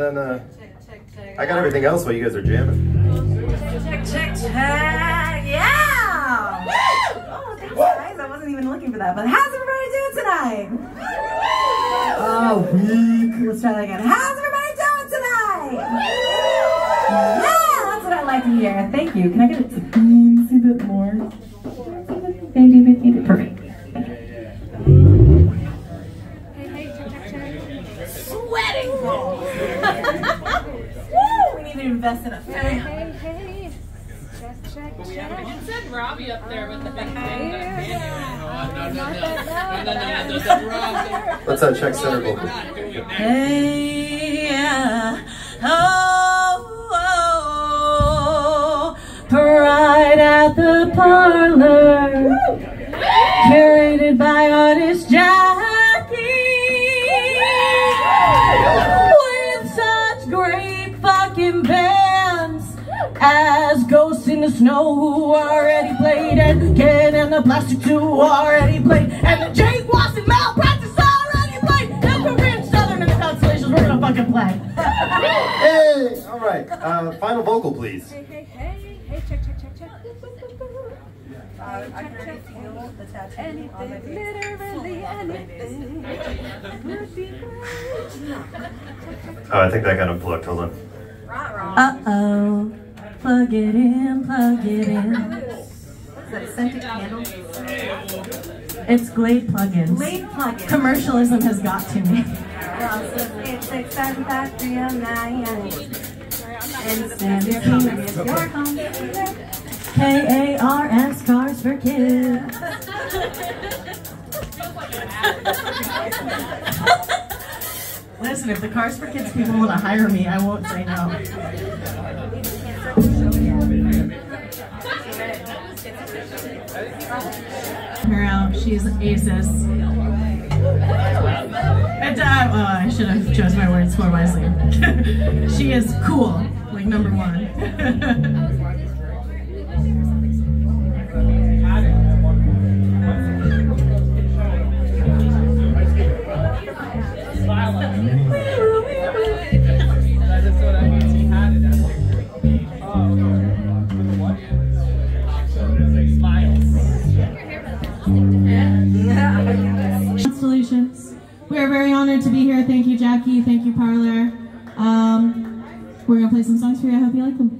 Uh, I got everything else while you guys are jamming. Check, check, check. Yeah! Oh, thanks, guys. I wasn't even looking for that. But how's everybody doing tonight? Oh, weak. Let's try that again. How's everybody doing tonight? Yeah, that's what I like to hear. Thank you. Can I get a teensy bit more? Check, check. You said Robbie up there with the big thing. Let's uh, check center vocal. Hey, yeah. oh, oh, pride at the Parlour, the Snow, who already played, and Ken and the Plastic Two already played, and the Jake Watson Malpractice already played, and the Rich Southern and the Constellations, we're gonna fucking play. Hey! All right. Uh, final vocal, please. Hey, hey, hey. Hey, check, check, check, check. Uh, I can already feel the tattoo Anything, literally anything. Would be great. Oh, I think that got unplugged. Hold on. Uh-oh. Plug it in, plug it in. Scented candle? It's Glade plugins. Glade plugins. Commercialism has got to me. Eight, six, seven, five, three, oh, nine. And send your your home. K-A-R-S, Kars for Kids. Listen, if the Kars for Kids people want to hire me, I won't say no. Her out. She's aces. And, uh, I should have chose my words more wisely. she is cool, like number one. play some songs for you. I hope you like them.